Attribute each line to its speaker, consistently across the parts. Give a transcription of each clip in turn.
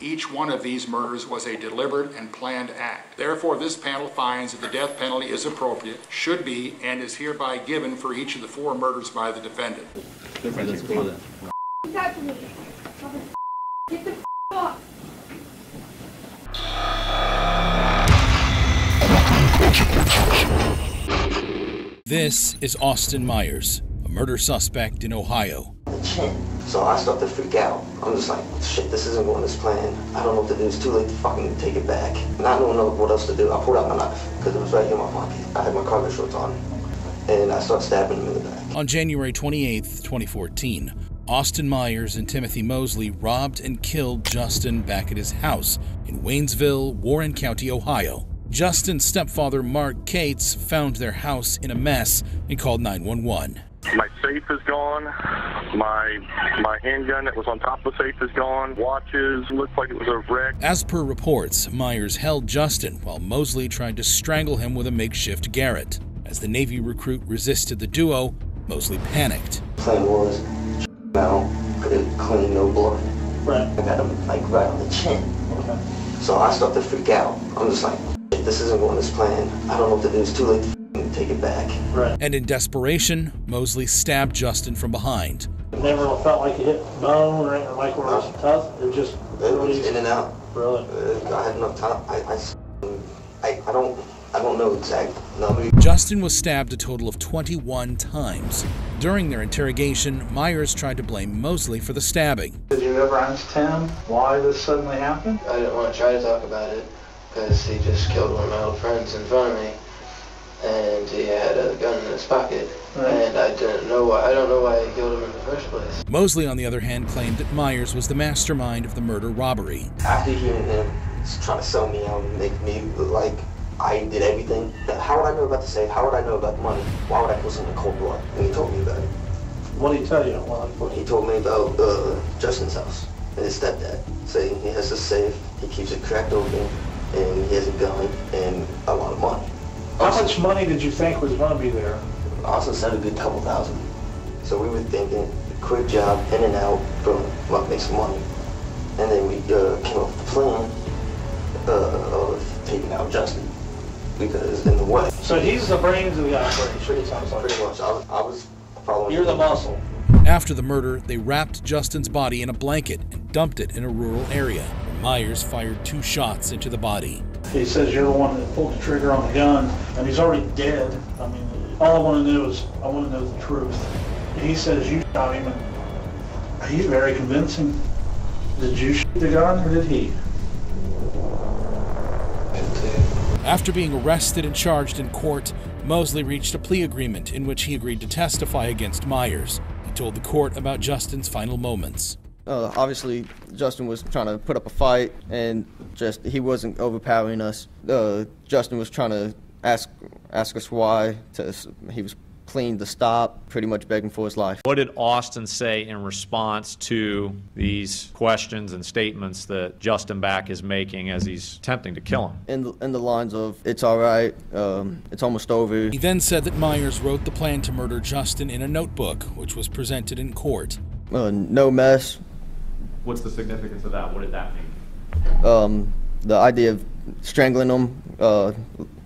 Speaker 1: Each one of these murders was a deliberate and planned act. Therefore, this panel finds that the death penalty is appropriate, should be, and is hereby given for each of the four murders by the defendant.
Speaker 2: This is Austin Myers, a murder suspect in Ohio.
Speaker 3: Chin. So I start to freak out. I'm just like, shit, this isn't going as planned. I don't know what to do. It's too late to fucking take it back. And I don't know what else to do. I pulled out my knife because it was right here in my pocket. I had my cargo shorts on. And I started stabbing him in the back.
Speaker 2: On January 28, 2014, Austin Myers and Timothy Mosley robbed and killed Justin Back at his house in Waynesville, Warren County, Ohio. Justin's stepfather, Mark Cates, found their house in a mess and called 911.
Speaker 4: My safe is gone. My my handgun that was on top of the safe is gone. Watches looked like it was a wreck.
Speaker 2: As per reports, Myers held Justin while Mosley tried to strangle him with a makeshift garrote. As the Navy recruit resisted the duo, Mosley panicked.
Speaker 3: Plan was, now, could have clean, no blood.
Speaker 5: Right.
Speaker 3: I got him, like, right on the chin.
Speaker 5: Okay.
Speaker 3: So I start to freak out. I'm just like, this isn't going as planned. I don't know what to do. It's too late to fucking take it back.
Speaker 5: Right.
Speaker 2: And in desperation, Mosley stabbed Justin from behind.
Speaker 5: It never felt like it hit bone or anything like where it was tough. It just
Speaker 3: It
Speaker 5: really,
Speaker 3: was in and out.
Speaker 5: really.
Speaker 3: Uh, I had enough time. I, I, I, I don't, I don't know exact number.
Speaker 2: Justin was stabbed a total of 21 times. During their interrogation, Myers tried to blame Mosley for the stabbing.
Speaker 5: Did you ever ask Tim why this suddenly happened?
Speaker 6: I didn't want to try to talk about it because he just killed one of my old friends in front of me, and he had a gun in his pocket,
Speaker 5: Right.
Speaker 6: and I didn't know why. I don't know why he killed him in the first place.
Speaker 2: Mosley, on the other hand, claimed that Myers was the mastermind of the murder robbery.
Speaker 3: After hearing him trying to sell me out and make me look like I did everything, how would I know about the safe? How would I know about the money? Why would I put something in cold blood? And he told me about it.
Speaker 5: What did he tell you? Well,
Speaker 3: He told me about uh, Justin's house and his stepdad, saying he has a safe, he keeps it cracked open, and he has a gun and a lot of money.
Speaker 5: How much money did you think was going to be there?
Speaker 3: Also said a good couple thousand. So we were thinking, a quick job, in and out, boom, might make some money. And then we uh, came up with the plan uh, of taking out Justin because in the way.
Speaker 5: So he's the brains of the operation. it like.
Speaker 3: Pretty much, I was, I was following.
Speaker 5: You're the muscle.
Speaker 2: After the murder, they wrapped Justin's body in a blanket and dumped it in a rural area. Myers fired two shots into the body.
Speaker 5: He says you're the one that pulled the trigger on the gun, and he's already dead. I mean, all I want to know is I want to know the truth. He says you shot him, and he's very convincing. Did you shoot the gun, or did he?
Speaker 2: After being arrested and charged in court, Mosley reached a plea agreement in which he agreed to testify against Myers. He told the court about Justin's final moments.
Speaker 7: Uh, obviously, Justin was trying to put up a fight, and just he wasn't overpowering us. Uh, Justin was trying to ask ask us why. To, he was pleading to stop, pretty much begging for his life.
Speaker 8: What did Austin say in response to these questions and statements that Justin Back is making as he's attempting to kill him?
Speaker 7: In the, in the lines of "It's all right, um, it's almost over."
Speaker 2: He then said that Myers wrote the plan to murder Justin in a notebook, which was presented in court.
Speaker 7: Uh, no mess.
Speaker 8: What's the significance of that? What did that mean?
Speaker 7: Um, the idea of strangling them, uh,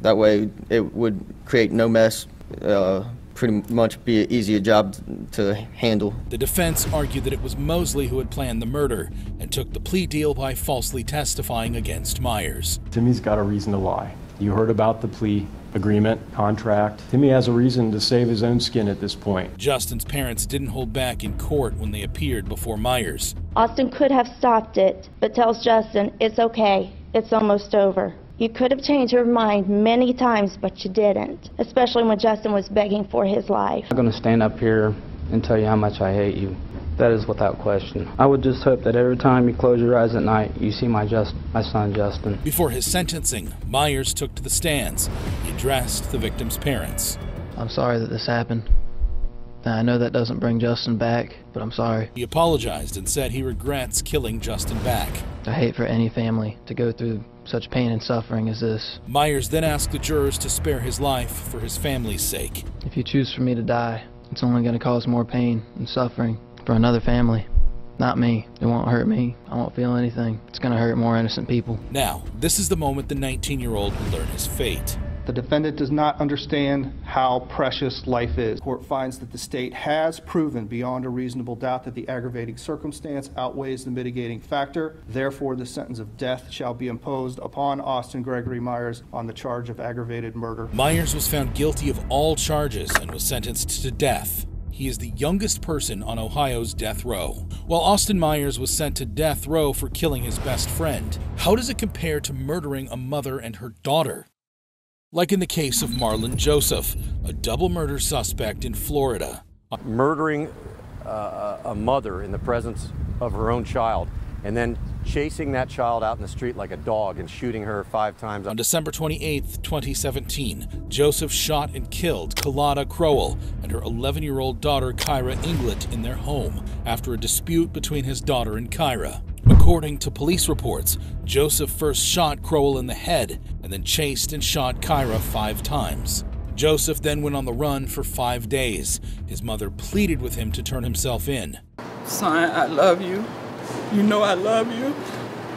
Speaker 7: that way it would create no mess. Uh, pretty much be an easier job to handle.
Speaker 2: The defense argued that it was Mosley who had planned the murder and took the plea deal by falsely testifying against Myers.
Speaker 9: Timmy's got a reason to lie. You heard about the plea agreement, contract. Timmy has a reason to save his own skin at this point.
Speaker 2: Justin's parents didn't hold back in court when they appeared before Myers.
Speaker 10: Austin could have stopped it, but tells Justin, it's okay, it's almost over. You could have changed your mind many times, but you didn't, especially when Justin was begging for his life.
Speaker 11: I'm going to stand up here and tell you how much I hate you. That is without question. I would just hope that every time you close your eyes at night, you see my just my son Justin.
Speaker 2: Before his sentencing, Myers took to the stands. He addressed the victim's parents.
Speaker 11: I'm sorry that this happened. I know that doesn't bring Justin back, but I'm sorry.
Speaker 2: He apologized and said he regrets killing Justin Back.
Speaker 11: I hate for any family to go through such pain and suffering as this.
Speaker 2: Myers then asked the jurors to spare his life for his family's sake.
Speaker 11: If you choose for me to die, it's only going to cause more pain and suffering for another family. Not me. It won't hurt me. I won't feel anything. It's gonna hurt more innocent people.
Speaker 2: Now, this is the moment the 19 year old will learn his fate.
Speaker 12: The defendant does not understand how precious life is. Court finds that the state has proven beyond a reasonable doubt that the aggravating circumstance outweighs the mitigating factor. Therefore, the sentence of death shall be imposed upon Austin Gregory Myers on the charge of aggravated murder.
Speaker 2: Myers was found guilty of all charges and was sentenced to death. He is the youngest person on Ohio's death row. While Austin Myers was sent to death row for killing his best friend, how does it compare to murdering a mother and her daughter? Like in the case of Marlon Joseph, a double murder suspect in Florida.
Speaker 13: Murdering uh, a mother in the presence of her own child and then chasing that child out in the street like a dog and shooting her five times.
Speaker 2: On December 28, 2017, Joseph shot and killed Kalada Crowell and her 11 year old daughter Kyra Inglet in their home after a dispute between his daughter and Kyra. According to police reports, Joseph first shot Crowell in the head and then chased and shot Kyra five times. Joseph then went on the run for five days. His mother pleaded with him to turn himself in.
Speaker 14: Son, I love you. You know I love you.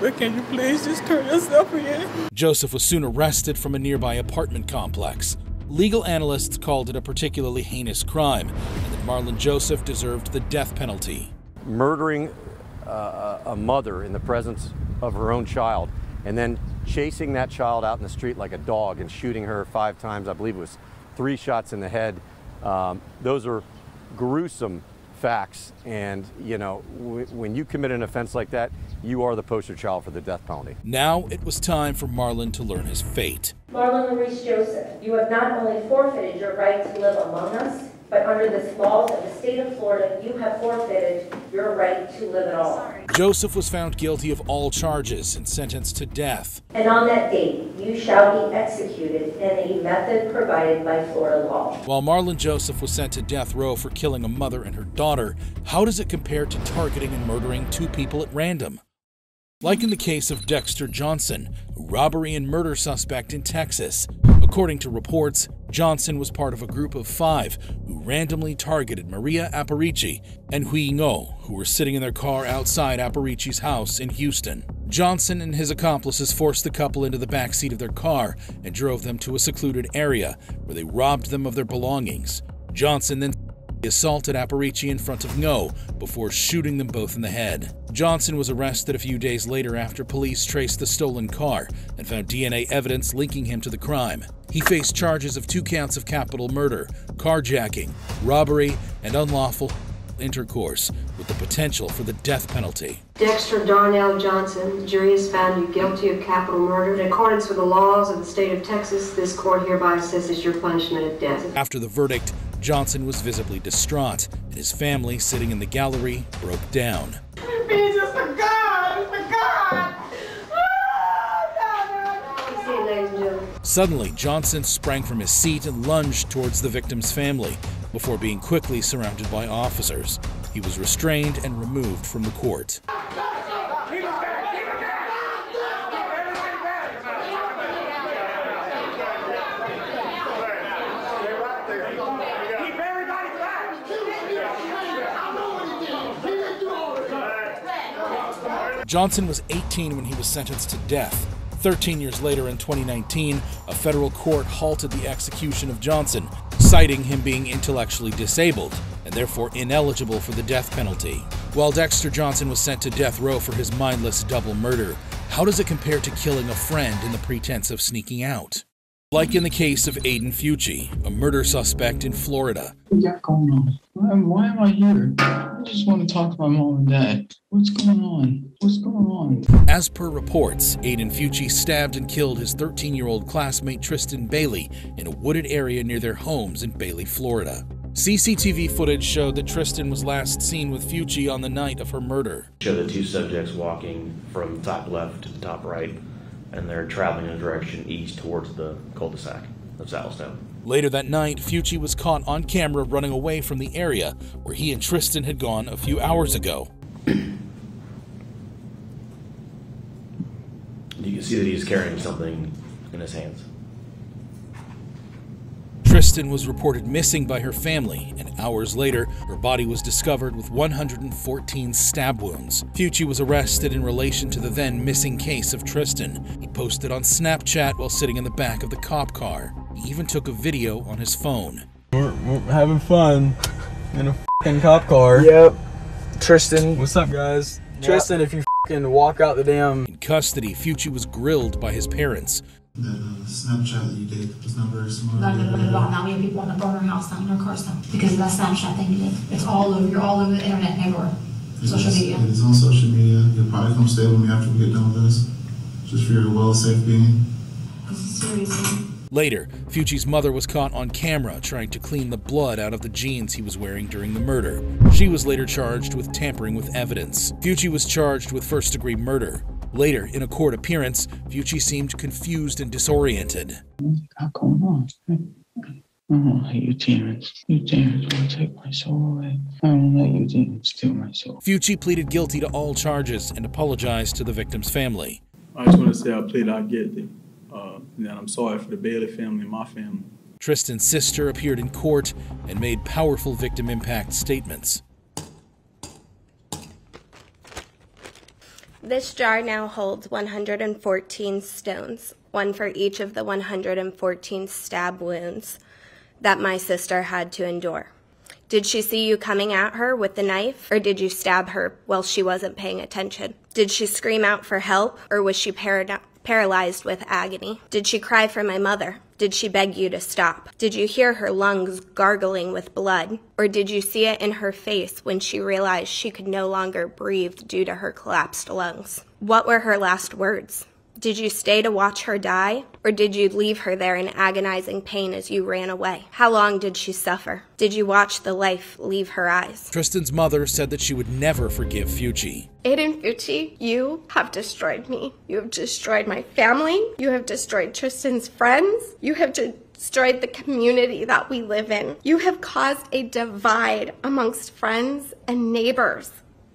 Speaker 14: But can you please just turn yourself in?
Speaker 2: Joseph was soon arrested from a nearby apartment complex. Legal analysts called it a particularly heinous crime, and that Marlon Joseph deserved the death penalty.
Speaker 13: Murdering uh, a mother in the presence of her own child and then chasing that child out in the street like a dog and shooting her five times, I believe it was three shots in the head. Um, those are gruesome facts. And, you know, when you commit an offense like that, you are the poster child for the death penalty.
Speaker 2: Now it was time for Marlon to learn his fate.
Speaker 15: Marlon Maurice Joseph, you have not only forfeited your right to live among us, but under the laws of the state of Florida, you have forfeited your right to live at all.
Speaker 2: Joseph was found guilty of all charges and sentenced to death.
Speaker 15: And on that date, you shall be executed in a method provided by Florida law.
Speaker 2: While Marlon Joseph was sent to death row for killing a mother and her daughter, how does it compare to targeting and murdering two people at random? Like in the case of Dexter Johnson, a robbery and murder suspect in Texas. According to reports, Johnson was part of a group of five who randomly targeted Maria Aparece and Huy Ngo, who were sitting in their car outside Aparece's house in Houston. Johnson and his accomplices forced the couple into the back seat of their car and drove them to a secluded area where they robbed them of their belongings. Johnson then assaulted Aparece in front of Ngo before shooting them both in the head. Johnson was arrested a few days later after police traced the stolen car and found DNA evidence linking him to the crime. He faced charges of two counts of capital murder, carjacking, robbery, and unlawful intercourse, with the potential for the death penalty.
Speaker 16: Dexter Darnell Johnson, the jury has found you guilty of capital murder. In accordance with the laws of the state of Texas, this court hereby assesses your punishment of death.
Speaker 2: After the verdict, Johnson was visibly distraught, and his family, sitting in the gallery, broke down.
Speaker 14: He's just a god! He's a god!
Speaker 2: Suddenly, Johnson sprang from his seat and lunged towards the victim's family before being quickly surrounded by officers. He was restrained and removed from the court. Johnson was 18 when he was sentenced to death. 13 years later, in 2019, a federal court halted the execution of Johnson, citing him being intellectually disabled and therefore ineligible for the death penalty. While Dexter Johnson was sent to death row for his mindless double murder, how does it compare to killing a friend in the pretense of sneaking out? Like in the case of Aiden Fucci, a murder suspect in Florida.
Speaker 17: What got going on? Why am I here? I just want to talk to my mom and dad. What's going on? What's going on?
Speaker 2: As per reports, Aiden Fucci stabbed and killed his 13 year old classmate Tristyn Bailey in a wooded area near their homes in Bailey, Florida. CCTV footage showed that Tristyn was last seen with Fucci on the night of her murder.
Speaker 18: Show the two subjects walking from top left to the top right and they're traveling in a direction east towards the cul-de-sac of Saddlestone.
Speaker 2: Later that night, Fucci was caught on camera running away from the area where he and Tristyn had gone a few hours ago.
Speaker 18: you can see that he's carrying something in his hands.
Speaker 2: Tristyn was reported missing by her family, and hours later, her body was discovered with 114 stab wounds. Fucci was arrested in relation to the then missing case of Tristyn. He posted on Snapchat while sitting in the back of the cop car. He even took a video on his phone.
Speaker 19: We're, we're having fun in a fucking cop car.
Speaker 20: Yep. Tristan.
Speaker 19: What's up, guys?
Speaker 20: Tristan, if you fucking walk out the damn.
Speaker 2: In custody, Fucci was grilled by his parents.
Speaker 21: That uh, Snapchat that you did was not very smart.
Speaker 22: Blah, blah, blah, blah. Now we have people want to burn our house down, our cars down, because of that Snapchat thing you did. It's all over, you're all over the internet and everywhere.
Speaker 21: It
Speaker 22: Social
Speaker 21: is-
Speaker 22: media.
Speaker 21: It is on social media. You'll probably come stay with me after we get done with this, just for your well safe being.
Speaker 22: This is serious, man.
Speaker 2: Later, Fucci's mother was caught on camera trying to clean the blood out of the jeans he was wearing during the murder. She was later charged with tampering with evidence. Fucci was charged with first degree murder. Later, in a court appearance, Fucci seemed confused and disoriented.
Speaker 17: got going on? I don't let you demons. You demons want to take my soul away. I don't let you demons steal my soul.
Speaker 2: Fucci pleaded guilty to all charges and apologized to the victim's family.
Speaker 23: I just want to say I plead not guilty. Uh, and that I'm sorry for the Bailey family and my family.
Speaker 2: Tristyn's sister appeared in court and made powerful victim impact statements.
Speaker 24: This jar now holds 114 stones, one for each of the 114 stab wounds that my sister had to endure. Did she see you coming at her with the knife, or did you stab her while she wasn't paying attention? Did she scream out for help, or was she parad- paralyzed with agony? Did she cry for my mother? Did she beg you to stop? Did you hear her lungs gargling with blood? Or did you see it in her face when she realized she could no longer breathe due to her collapsed lungs? What were her last words? Did you stay to watch her die? Or did you leave her there in agonizing pain as you ran away? How long did she suffer? Did you watch the life leave her eyes?
Speaker 2: Tristyn's mother said that she would never forgive Fucci.
Speaker 24: Aiden Fucci, you have destroyed me. You have destroyed my family. You have destroyed Tristyn's friends. You have destroyed the community that we live in. You have caused a divide amongst friends and neighbors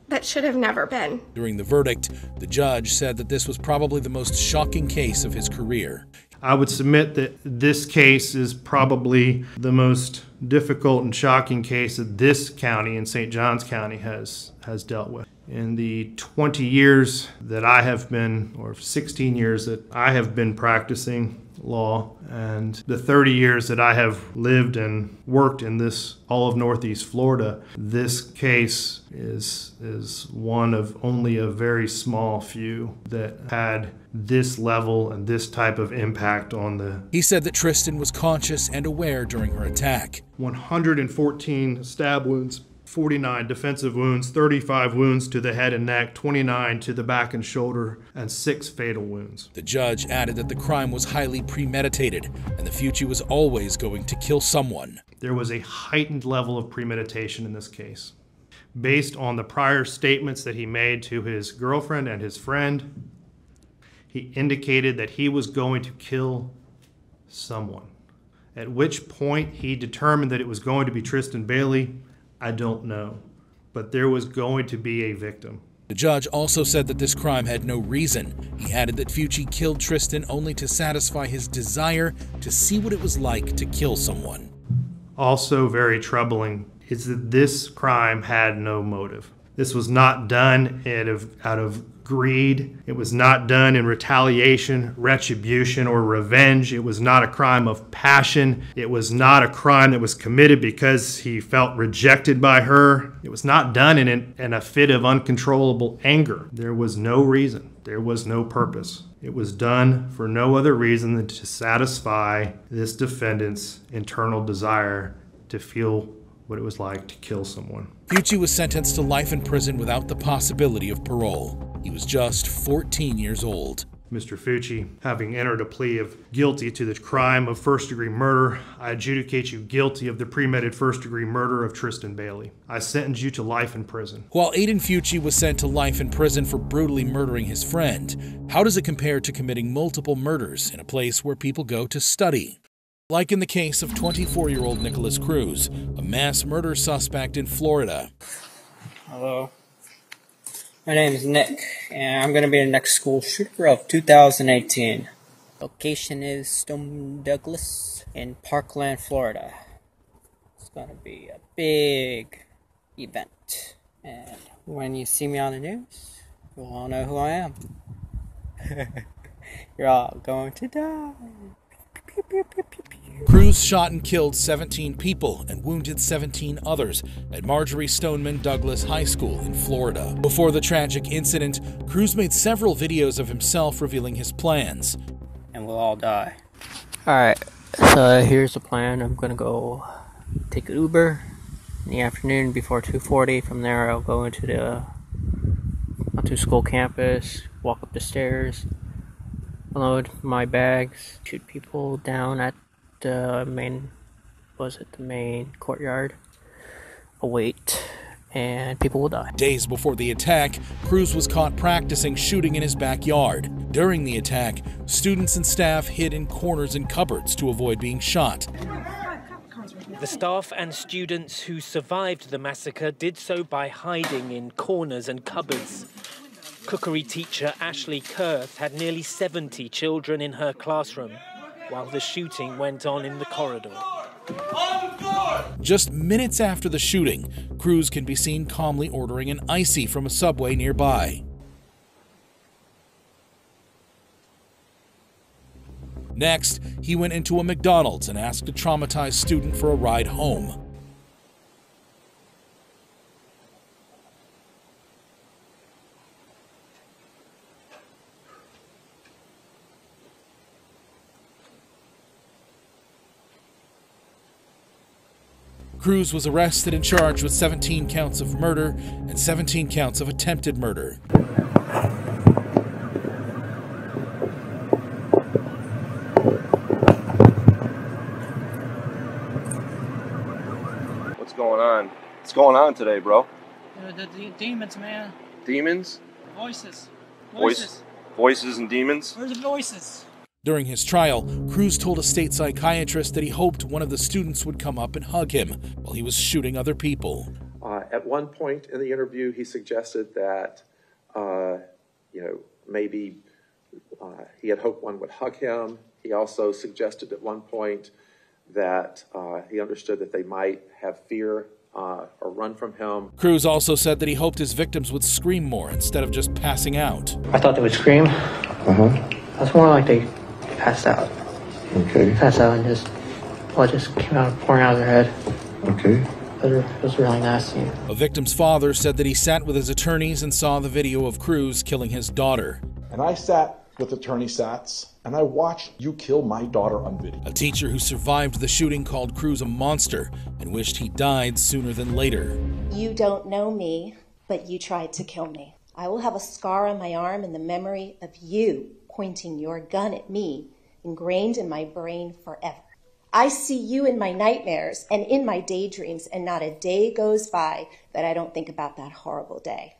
Speaker 24: that should have never been.
Speaker 2: During the verdict, the judge said that this was probably the most shocking case of his career.
Speaker 25: I would submit that this case is probably the most difficult and shocking case that this county in St. Johns County has has dealt with. In the 20 years that I have been, or 16 years that I have been practicing law, and the 30 years that I have lived and worked in this all of Northeast Florida, this case is is one of only a very small few that had this level and this type of impact on the
Speaker 2: He said that Tristyn was conscious and aware during her attack.
Speaker 25: 114 stab wounds, 49 defensive wounds, 35 wounds to the head and neck, 29 to the back and shoulder, and 6 fatal wounds.
Speaker 2: The judge added that the crime was highly premeditated and the Fucci was always going to kill someone.
Speaker 25: There was a heightened level of premeditation in this case. Based on the prior statements that he made to his girlfriend and his friend, he indicated that he was going to kill someone. At which point he determined that it was going to be Tristyn Bailey, I don't know. But there was going to be a victim.
Speaker 2: The judge also said that this crime had no reason. He added that Fucci killed Tristyn only to satisfy his desire to see what it was like to kill someone.
Speaker 25: Also, very troubling is that this crime had no motive. This was not done out of, out of greed. It was not done in retaliation, retribution, or revenge. It was not a crime of passion. It was not a crime that was committed because he felt rejected by her. It was not done in, an, in a fit of uncontrollable anger. There was no reason, there was no purpose. It was done for no other reason than to satisfy this defendant's internal desire to feel what it was like to kill someone.
Speaker 2: Fucci was sentenced to life in prison without the possibility of parole. He was just 14 years old.
Speaker 25: Mr. Fucci, having entered a plea of guilty to the crime of first degree murder, I adjudicate you guilty of the premeditated first degree murder of Tristyn Bailey. I sentence you to life in prison.
Speaker 2: While Aiden Fucci was sent to life in prison for brutally murdering his friend, how does it compare to committing multiple murders in a place where people go to study? Like in the case of 24 year old Nikolas Cruz, a mass murder suspect in Florida.
Speaker 26: Hello. My name is Nick, and I'm going to be the next school shooter of 2018.
Speaker 27: Location is Stone Douglas in Parkland, Florida. It's going to be a big event. And when you see me on the news, you'll all know who I am. You're all going to die.
Speaker 2: Cruz shot and killed 17 people and wounded 17 others at Marjory Stoneman Douglas High School in Florida. Before the tragic incident, Cruz made several videos of himself revealing his plans.
Speaker 27: And we'll all die. Alright, so here's the plan. I'm gonna go take an Uber in the afternoon before 2.40. From there, I'll go into the onto school campus, walk up the stairs, unload my bags, shoot people down at the main, was it the main courtyard? Await, and people will die.
Speaker 2: Days before the attack, Cruz was caught practicing shooting in his backyard. During the attack, students and staff hid in corners and cupboards to avoid being shot.
Speaker 28: The staff and students who survived the massacre did so by hiding in corners and cupboards. Cookery teacher Ashley Kurth had nearly 70 children in her classroom while the shooting went on in the corridor.
Speaker 2: Just minutes after the shooting, Cruz can be seen calmly ordering an icy from a Subway nearby. Next, he went into a McDonald's and asked a traumatized student for a ride home. Cruz was arrested and charged with 17 counts of murder and 17 counts of attempted murder.
Speaker 29: What's going on? What's going on today, bro?
Speaker 30: Uh, the, the demons, man.
Speaker 29: Demons?
Speaker 30: Voices.
Speaker 29: Voice,
Speaker 30: Voices.
Speaker 29: voices and demons?
Speaker 30: Where's the voices?
Speaker 2: During his trial, Cruz told a state psychiatrist that he hoped one of the students would come up and hug him while he was shooting other people.
Speaker 31: Uh, at one point in the interview, he suggested that, uh, you know, maybe uh, he had hoped one would hug him. He also suggested at one point that uh, he understood that they might have fear uh, or run from him.
Speaker 2: Cruz also said that he hoped his victims would scream more instead of just passing out.
Speaker 26: I thought they would scream.
Speaker 31: Uh huh.
Speaker 26: That's more like they passed out.
Speaker 31: Okay.
Speaker 26: Passed out and just blood just came out pouring out of their head.
Speaker 31: Okay.
Speaker 26: It was- it was really nasty.
Speaker 2: A victim's father said that he sat with his attorneys and saw the video of Cruz killing his daughter.
Speaker 32: And I sat with Attorney Satz and I watched you kill my daughter on video.
Speaker 2: A teacher who survived the shooting called Cruz a monster and wished he died sooner than later.
Speaker 33: You don't know me, but you tried to kill me. I will have a scar on my arm in the memory of you pointing your gun at me, ingrained in my brain forever. I see you in my nightmares and in my daydreams, and not a day goes by that I don't think about that horrible day.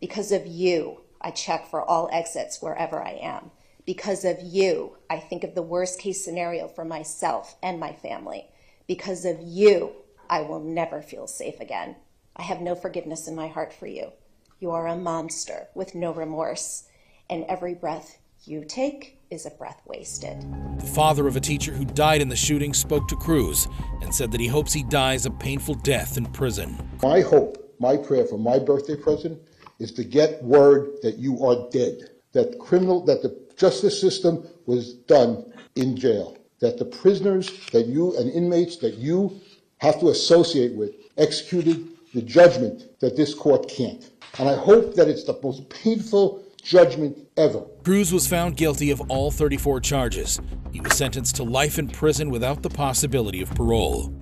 Speaker 33: Because of you, I check for all exits wherever I am. Because of you, I think of the worst case scenario for myself and my family. Because of you, I will never feel safe again. I have no forgiveness in my heart for you. You are a monster with no remorse, and every breath you take is a breath wasted.
Speaker 2: The father of a teacher who died in the shooting spoke to Cruz and said that he hopes he dies a painful death in prison.
Speaker 34: My hope, my prayer for my birthday present is to get word that you are dead, that criminal, that the justice system was done in jail, that the prisoners that you and inmates that you have to associate with executed the judgment that this court can't. And I hope that it's the most painful judgment ever.
Speaker 2: Cruz was found guilty of all 34 charges. He was sentenced to life in prison without the possibility of parole.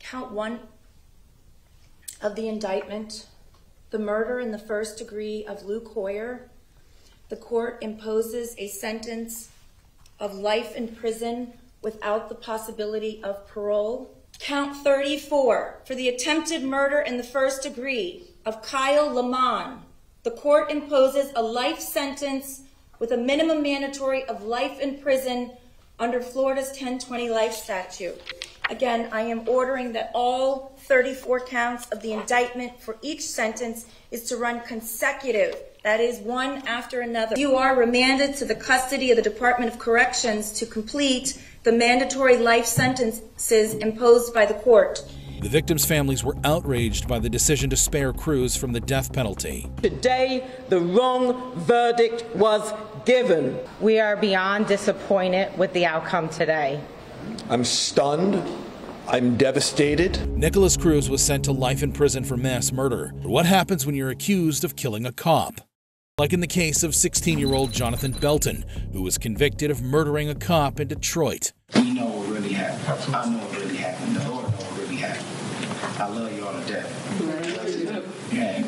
Speaker 35: Count one of the indictment, the murder in the first degree of Luke Hoyer, the court imposes a sentence of life in prison without the possibility of parole. Count 34 for the attempted murder in the first degree of Kyle Laman. The court imposes a life sentence with a minimum mandatory of life in prison under Florida's 1020 life statute. Again, I am ordering that all 34 counts of the indictment for each sentence is to run consecutive That is one after another. You are remanded to the custody of the Department of Corrections to complete the mandatory life sentences imposed by the court.
Speaker 2: The victims' families were outraged by the decision to spare Cruz from the death penalty.
Speaker 36: Today, the wrong verdict was given.
Speaker 37: We are beyond disappointed with the outcome today.
Speaker 38: I'm stunned. I'm devastated.
Speaker 2: Nikolas Cruz was sent to life in prison for mass murder. But what happens when you're accused of killing a cop? Like in the case of 16 year old Jonathan Belton, who was convicted of murdering a cop in Detroit.
Speaker 39: We know what really happened. I know I love you all to death. Yeah.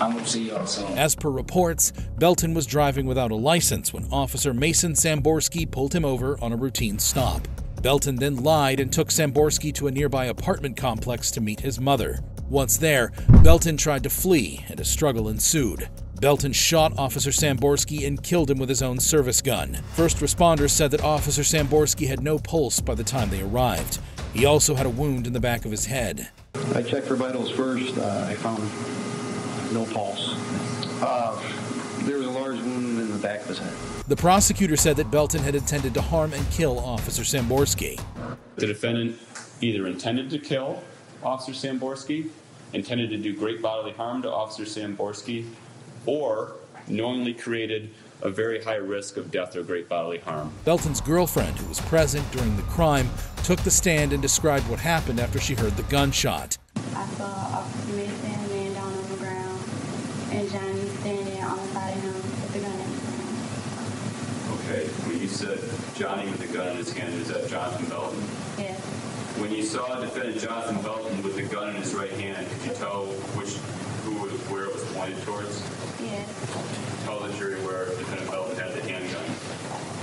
Speaker 39: I'm gonna see y'all soon.
Speaker 2: As per reports, Belton was driving without a license when Officer Mason Samborski pulled him over on a routine stop. Belton then lied and took Samborski to a nearby apartment complex to meet his mother. Once there, Belton tried to flee and a struggle ensued. Belton shot Officer Samborski and killed him with his own service gun. First responders said that Officer Samborski had no pulse by the time they arrived. He also had a wound in the back of his head.
Speaker 40: I checked for vitals first. Uh, I found no pulse. Uh, there was a large wound in the back of his head.
Speaker 2: The prosecutor said that Belton had intended to harm and kill Officer Samborski.
Speaker 41: The defendant either intended to kill Officer Samborski, intended to do great bodily harm to Officer Samborski, or knowingly created a very high risk of death or great bodily harm.
Speaker 2: Belton's girlfriend, who was present during the crime, took the stand and described what happened after she heard the gunshot.
Speaker 42: I saw Officer Mason laying down on the ground and Johnny standing on the side of him with the gun in his hand.
Speaker 41: Okay, when you said Johnny with the gun in his hand, is that Jonathan Belton?
Speaker 42: Yes.
Speaker 41: When you saw defendant Jonathan Belton with the gun in his right hand, could you tell which who where it was pointed towards?
Speaker 42: Yes.
Speaker 41: Tell the jury where defendant Belton had the handgun.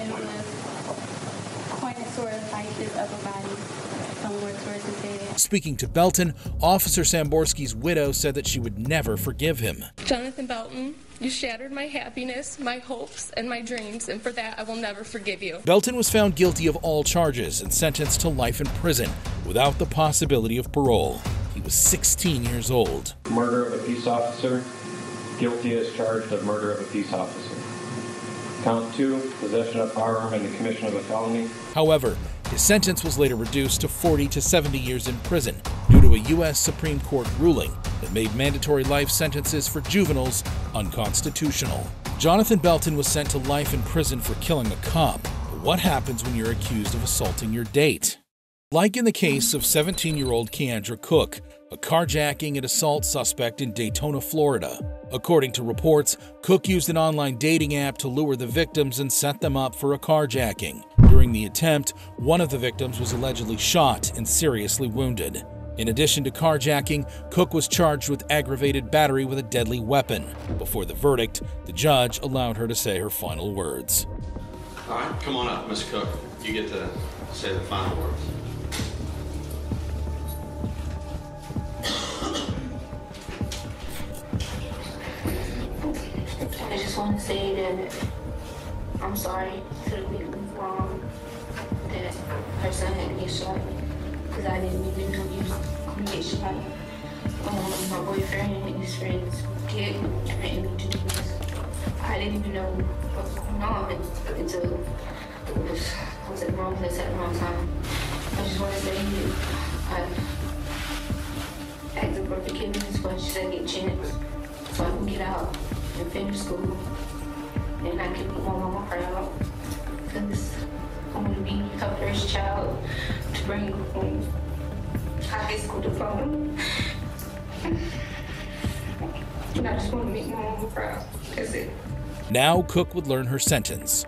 Speaker 42: It was pointed towards like his upper body, somewhere towards his head.
Speaker 2: Speaking to Belton, Officer Samborski's widow said that she would never forgive him.
Speaker 43: Jonathan Belton, you shattered my happiness, my hopes, and my dreams, and for that I will never forgive you.
Speaker 2: Belton was found guilty of all charges and sentenced to life in prison without the possibility of parole. He was 16 years old.
Speaker 40: Murder of a peace officer. Guilty as charged of murder of a peace officer. Count two, possession of firearm and the commission of a felony.
Speaker 2: However, his sentence was later reduced to 40 to 70 years in prison due to a U.S. Supreme Court ruling that made mandatory life sentences for juveniles unconstitutional. Jonathan Belton was sent to life in prison for killing a cop. But what happens when you're accused of assaulting your date? Like in the case of 17 year old Keandra Cook, a carjacking and assault suspect in Daytona, Florida. According to reports, Cook used an online dating app to lure the victims and set them up for a carjacking. During the attempt, one of the victims was allegedly shot and seriously wounded. In addition to carjacking, Cook was charged with aggravated battery with a deadly weapon. Before the verdict, the judge allowed her to say her final words.
Speaker 44: All right, come on up, Miss Cook. You get to say the final words.
Speaker 42: I just want to say that I'm sorry to the people wrong that her son had to get shot because I didn't even know he was get shot. Um, my boyfriend and his friends did threaten me to do this. I didn't even know what was going on until it was, was at the wrong place at the wrong time. I just want to say that I asked for forgiveness when she said get chance so I can get out and finish school. And I can put my mama proud. Because I'm going to be her first child to bring home a high school diploma. And I just want to make my mama proud. That's it.
Speaker 2: Now, Cook would learn her sentence.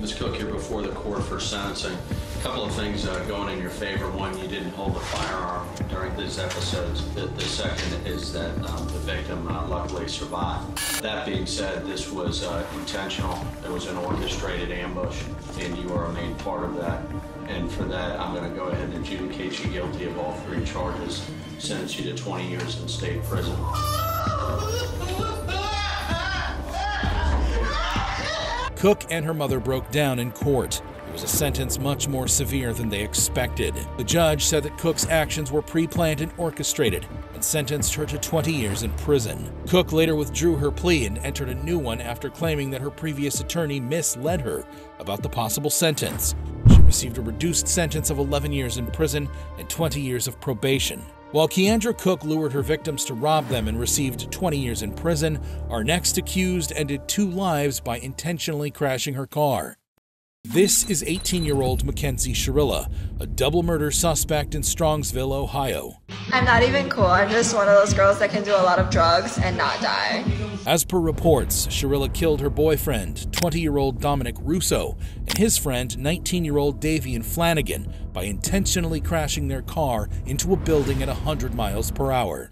Speaker 44: Ms. Cook, you're before the court for sentencing. A couple of things uh, going in your favor. One, you didn't hold a firearm during these episodes. The, the second is that um, the victim uh, luckily survived. That being said, this was uh, intentional. It was an orchestrated ambush, and you are a main part of that. And for that, I'm going to go ahead and adjudicate you guilty of all three charges, sentence you to 20 years in state prison.
Speaker 2: Cook and her mother broke down in court. It was a sentence much more severe than they expected. The judge said that Cook's actions were pre planned and orchestrated, and sentenced her to 20 years in prison. Cook later withdrew her plea and entered a new one after claiming that her previous attorney misled her about the possible sentence. She received a reduced sentence of 11 years in prison and 20 years of probation. While Keandra Cook lured her victims to rob them and received 20 years in prison, our next accused ended two lives by intentionally crashing her car. This is 18 year old Mackenzie Shirilla, a double murder suspect in Strongsville, Ohio.
Speaker 45: I'm not even cool. I'm just one of those girls that can do a lot of drugs and not die.
Speaker 2: As per reports, Shirilla killed her boyfriend, 20 year old Dominic Russo, and his friend, 19 year old Davion Flanagan, by intentionally crashing their car into a building at 100 miles per hour.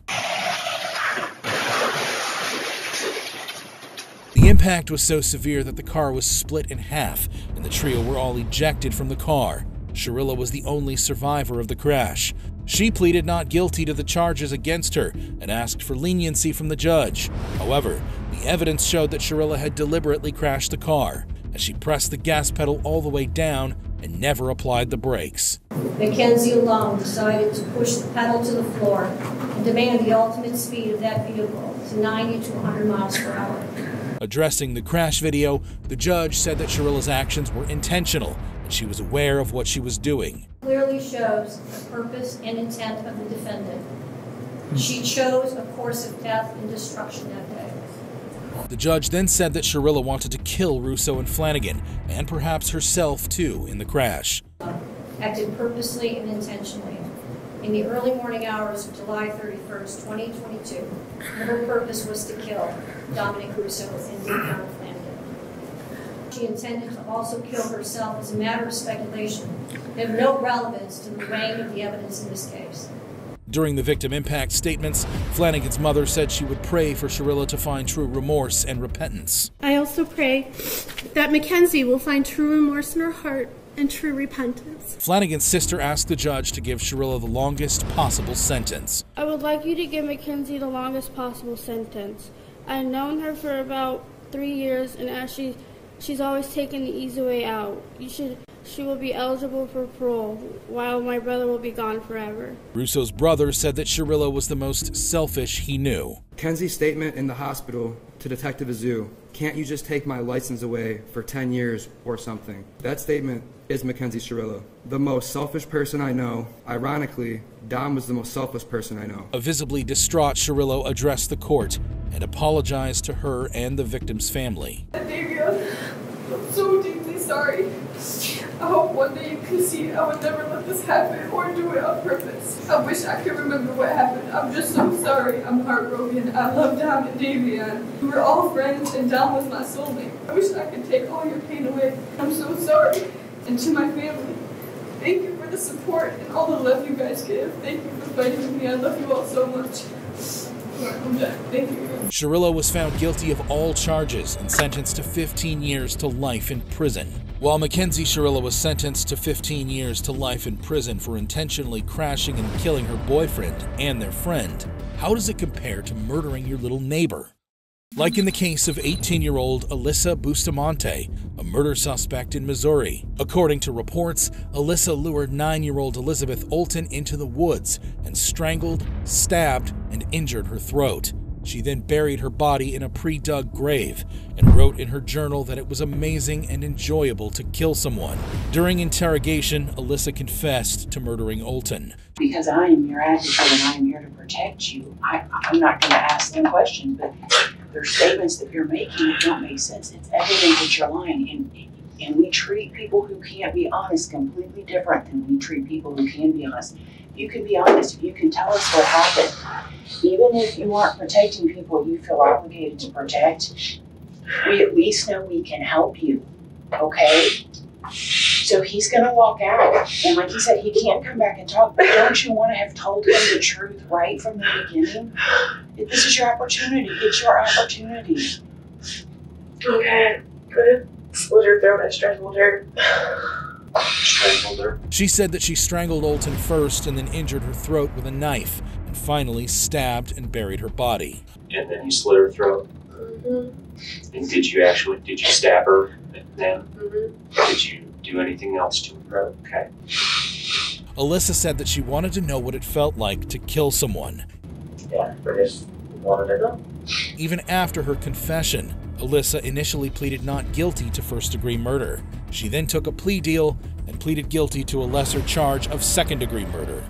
Speaker 2: The impact was so severe that the car was split in half, and the trio were all ejected from the car. Shirilla was the only survivor of the crash. She pleaded not guilty to the charges against her and asked for leniency from the judge. However, the evidence showed that Shirilla had deliberately crashed the car, as she pressed the gas pedal all the way down and never applied the brakes.
Speaker 46: Mackenzie alone decided to push the pedal to the floor demand the ultimate speed of that vehicle to 90 to 100 miles per hour.
Speaker 2: Addressing the crash video, the judge said that Shirilla's actions were intentional and she was aware of what she was doing.
Speaker 46: Clearly shows the purpose and intent of the defendant. She chose a course of death and destruction that day.
Speaker 2: The judge then said that Shirilla wanted to kill Russo and Flanagan, and perhaps herself too, in the crash.
Speaker 46: Acted purposely and intentionally. In the early morning hours of July 31st, 2022, her purpose was to kill Dominic Russo and Deacon Flanagan. She intended to also kill herself as a matter of speculation that have no relevance to the weighing of the evidence in this case.
Speaker 2: During the victim impact statements, Flanagan's mother said she would pray for Shirilla to find true remorse and repentance.
Speaker 47: I also pray that Mackenzie will find true remorse in her heart and true repentance.
Speaker 2: Flanagan's sister asked the judge to give Shirilla the longest possible sentence.
Speaker 47: I would like you to give Mackenzie the longest possible sentence. I've known her for about three years, and as she, she's always taken the easy way out. You should she will be eligible for parole, while my brother will be gone forever.
Speaker 2: Russo's brother said that Shirilla was the most selfish he knew.
Speaker 48: Kenzie's statement in the hospital to Detective Azu, can't you just take my license away for 10 years or something? That statement is Mackenzie Shirilla, the most selfish person I know. Ironically, Dom was the most selfless person I know.
Speaker 2: A visibly distraught Shirilla addressed the court and apologized to her and the victim's family.
Speaker 49: Davia, I'm so deeply sorry. I hope one day you can see I would never let this happen or do it on purpose. I wish I could remember what happened. I'm just so sorry. I'm heartbroken. I love Dom and Davion. We were all friends and Dom was my soulmate. I wish I could take all your pain away. I'm so sorry. And to my family, thank you for the support and all the love you guys give. Thank you for fighting with me. I love you all so much.
Speaker 2: Shirilla was found guilty of all charges and sentenced to 15 years to life in prison. While Mackenzie Shirilla was sentenced to 15 years to life in prison for intentionally crashing and killing her boyfriend and their friend, how does it compare to murdering your little neighbor? Like in the case of 18 year old Alyssa Bustamante, a murder suspect in Missouri. According to reports, Alyssa lured 9 year old Elizabeth Olten into the woods and strangled, stabbed, and injured her throat. She then buried her body in a pre dug grave and wrote in her journal that it was amazing and enjoyable to kill someone. During interrogation, Alyssa confessed to murdering Olten.
Speaker 50: Because I am your advocate and I am here to protect you, I, I'm not going to ask them questions, but there's statements that you're making don't make sense. It's evident that you're lying. And, and we treat people who can't be honest completely different than we treat people who can be honest. You can be honest, if you can tell us what happened, even if you aren't protecting people you feel obligated to protect, we at least know we can help you. Okay? So he's gonna walk out. And like he said, he can't come back and talk, but don't you wanna have told him the truth right from the beginning? If This is your opportunity. It's your opportunity.
Speaker 49: Okay. Good. Slit her throat. I strangled her.
Speaker 41: Strangled her.
Speaker 2: She said that she strangled Olten first and then injured her throat with a knife, and finally stabbed and buried her body.
Speaker 41: And then you slit her throat.
Speaker 49: Mm-hmm.
Speaker 41: And did you actually, did you stab her then?
Speaker 49: Mm-hmm.
Speaker 41: Did you do anything else to her? Okay.
Speaker 2: Alyssa said that she wanted to know what it felt like to kill someone.
Speaker 51: death for just wanted to go.
Speaker 2: Even after her confession, Alyssa initially pleaded not guilty to first degree murder. She then took a plea deal and pleaded guilty to a lesser charge of second degree murder.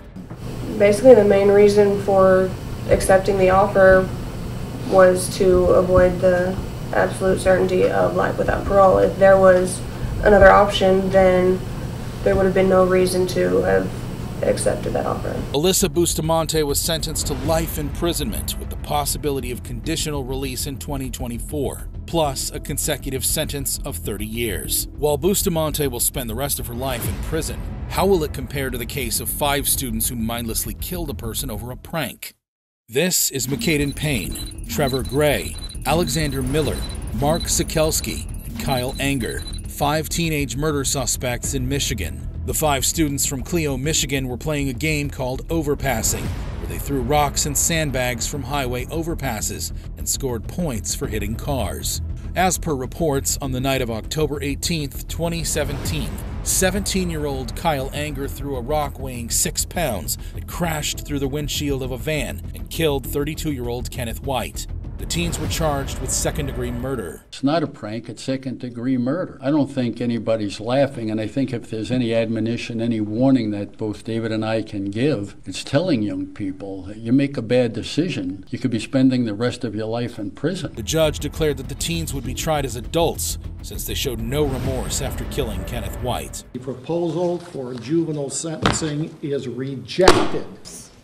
Speaker 49: Basically, the main reason for accepting the offer was to avoid the absolute certainty of life without parole. If there was another option, then there would have been no reason to have accepted that offer.
Speaker 2: Alyssa Bustamante was sentenced to life imprisonment with the possibility of conditional release in 2024, plus a consecutive sentence of 30 years. While Bustamante will spend the rest of her life in prison, how will it compare to the case of five students who mindlessly killed a person over a prank? This is Mikadyn Payne, Trevor Gray, Alexander Miller, Mark Sekelsky, and Kyle Anger, five teenage murder suspects in Michigan. The five students from Clio, Michigan were playing a game called Overpassing, where they threw rocks and sandbags from highway overpasses scored points for hitting cars. As per reports, on the night of October 18, 2017, 17 year old Kyle Anger threw a rock weighing 6 pounds that crashed through the windshield of a van and killed 32 year old Kenneth White. The teens were charged with second degree murder.
Speaker 52: It's not a prank, it's second degree murder. I don't think anybody's laughing, and I think if there's any admonition, any warning that both David and I can give, it's telling young people that you make a bad decision, you could be spending the rest of your life in prison.
Speaker 2: The judge declared that the teens would be tried as adults since they showed no remorse after killing Kenneth White.
Speaker 53: The proposal for juvenile sentencing is rejected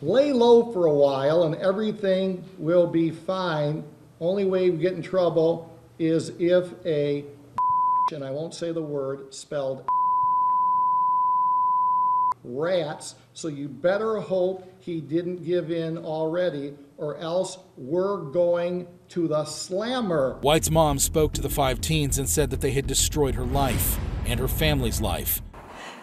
Speaker 53: lay low for a while and everything will be fine. Only way we get in trouble is if a, and I won't say the word, spelled rats, so you better hope he didn't give in already, or else we're going to the slammer.
Speaker 2: White's mom spoke to the five teens and said that they had destroyed her life and her family's life.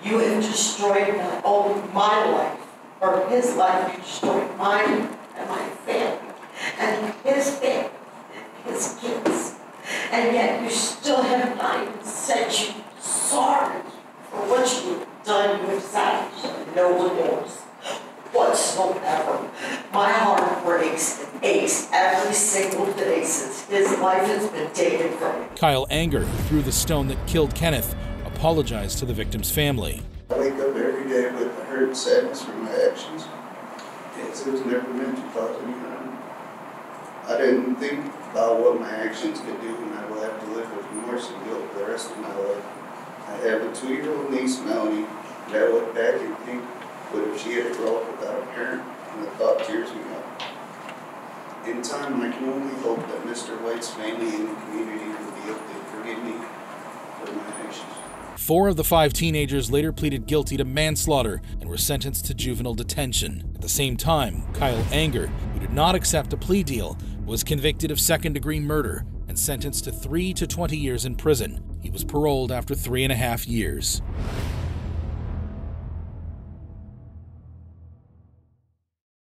Speaker 54: You have destroyed not only oh, my life, or his life, you destroyed mine and my family, and his family, his kids. And yet you still have not even said you sorry for what you've done. You have savaged no remorse whatsoever. My heart breaks and aches every single day since his life has been taken from me.
Speaker 2: Kyle Anger, who threw the stone that killed Kenneth, apologized to the victim's family.
Speaker 55: I wake up every day with a hurt sadness actions. Yes, it was never meant to cause any harm. I didn't think about what my actions could do, and I will have to live with remorse and guilt for the rest of my life. I have a two-year-old niece, Melanie, and I look back and think, what if she had grown up without a parent? And the thought tears me up. In time, I can only hope that Mr. White's family and the community will be able to forgive me for my actions.
Speaker 2: Four of the five teenagers later pleaded guilty to manslaughter and were sentenced to juvenile detention. At the same time, Kyle Anger, who did not accept a plea deal, was convicted of second degree murder and sentenced to three to 20 years in prison. He was paroled after three and a half years.